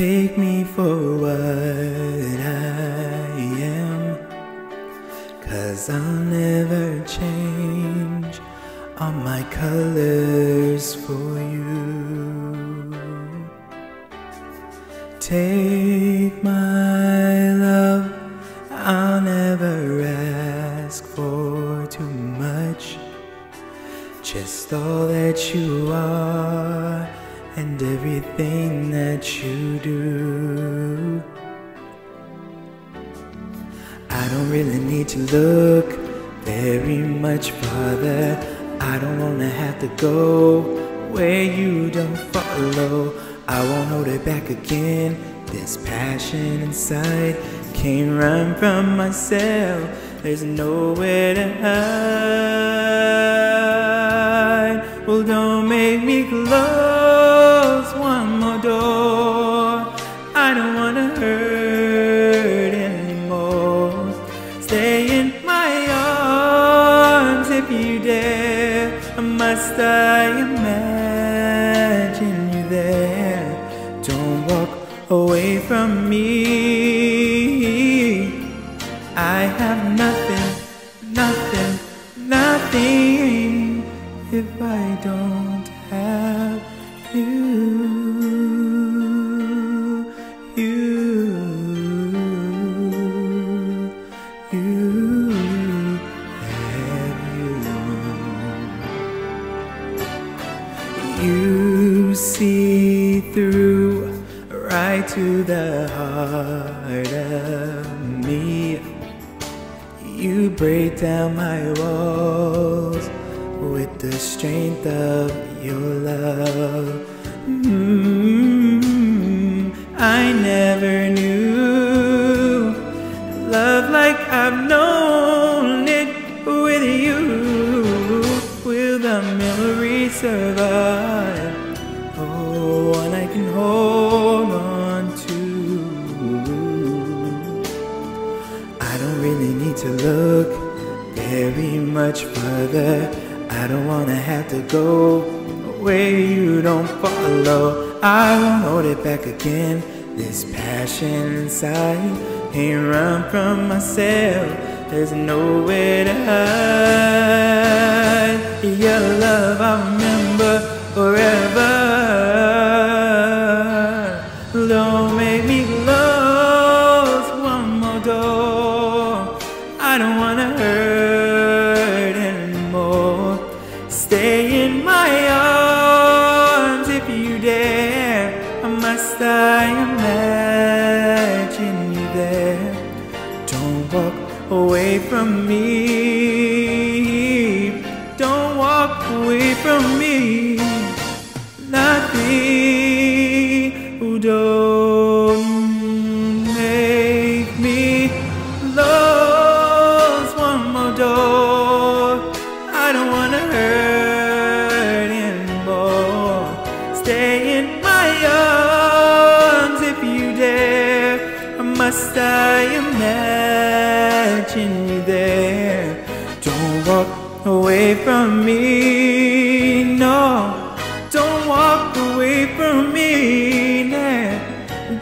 Take me for what I am, cause I'll never change all my colors for you. Take my love, I'll never ask for too much, just all that you are and everything that you do. I don't really need to look very much farther. I don't wanna have to go where you don't follow. I won't hold it back again. This passion inside can't run from myself. There's nowhere to hide. Well, don't make me close in my arms if you dare. Must I imagine you there? Don't walk away from me. I have nothing, nothing, nothing if I don't you. See through right to the heart of me. You break down my walls with the strength of your love. Mm, I never knew survive? Oh, one I can hold on to. I don't really need to look very much further. I don't wanna have to go where you don't follow. I won't hold it back again. This passion inside can't run from myself. There's nowhere to hide. Your love I remember forever. Don't make me close one more door. I don't wanna hurt anymore. Stay in my arms if you dare. Must I imagine you there? Don't walk away from me. Walk away from me. Nothing who don't make me close one more door. I don't wanna hurt anymore. Stay in my arms if you dare. Must I imagine you there? Away from me, no. Don't walk away from me now.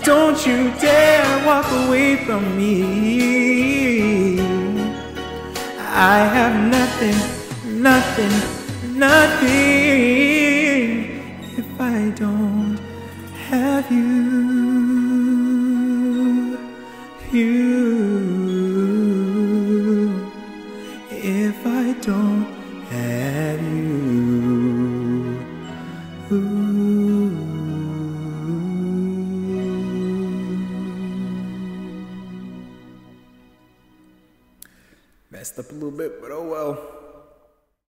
Don't you dare walk away from me. I have nothing, nothing, nothing if I don't have you. You, don't have you. Messed up a little bit, but oh well.